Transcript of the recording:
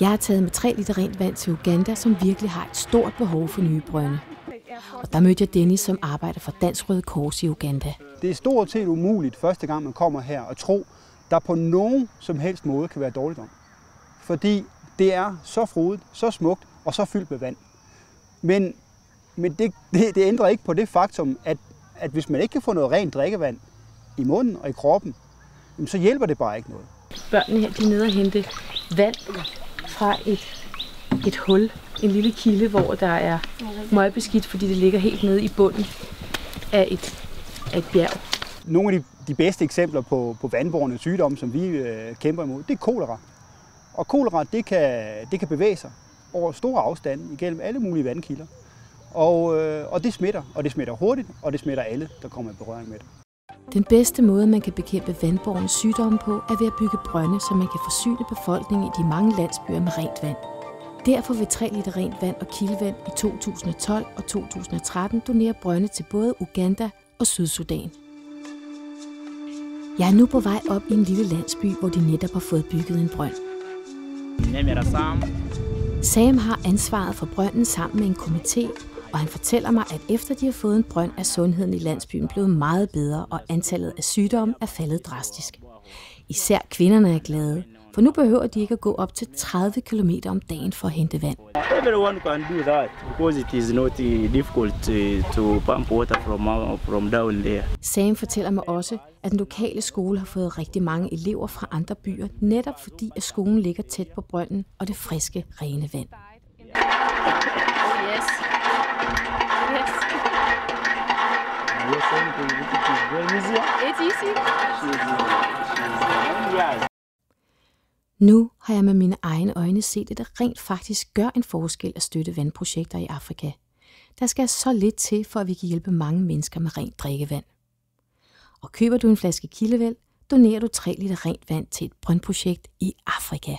Jeg har taget med 3 liter rent vand til Uganda, som virkelig har et stort behov for nye brønde. Og der mødte jeg Dennis, som arbejder for Dansk Røde Kors i Uganda. Det er stort set umuligt første gang, man kommer her og tro, der på nogen som helst måde kan være dårligdom. Fordi det er så frodigt, så smukt og så fyldt med vand. Men, men det, det, det ændrer ikke på det faktum, at, at hvis man ikke kan få noget rent drikkevand i munden og i kroppen, så hjælper det bare ikke noget. Børnene her, de er nede og hente vand fra et, et hul, en lille kilde, hvor der er møgbeskidt, fordi det ligger helt nede i bunden af et, af et bjerg. Nogle af de, de bedste eksempler på, på vandborne sygdomme, som vi øh, kæmper imod, det er kolera. Og kolera, det kan, det kan bevæge sig over store afstande igennem alle mulige vandkilder. Og, øh, og det smitter, og det smitter hurtigt, og det smitter alle, der kommer i berøring med det. Den bedste måde, man kan bekæmpe vandborne sygdomme på, er ved at bygge brønde, så man kan forsyne befolkningen i de mange landsbyer med rent vand. Derfor vil 3 liter rent vand og kildevand i 2012 og 2013 donere brønde til både Uganda og Sydsudan. Jeg er nu på vej op i en lille landsby, hvor de netop har fået bygget en brønd. Sam har ansvaret for brønden sammen med en komité, og han fortæller mig, at efter de har fået en brønd, er sundheden i landsbyen blevet meget bedre, og antallet af sygdomme er faldet drastisk. Især kvinderne er glade, for nu behøver de ikke at gå op til 30 km om dagen for at hente vand. Everyone can do that because it is not uh, difficult to, to pump water from, uh, from down there. Sam fortæller mig også, at den lokale skole har fået rigtig mange elever fra andre byer, netop fordi at skolen ligger tæt på brønden og det friske, rene vand. Oh. Yes. Easy. Nu har jeg med mine egne øjne set, at det rent faktisk gør en forskel at støtte vandprojekter i Afrika. Der skal så lidt til, for at vi kan hjælpe mange mennesker med rent drikkevand. Og køber du en flaske kildevæld, donerer du 3 liter rent vand til et brøndprojekt i Afrika.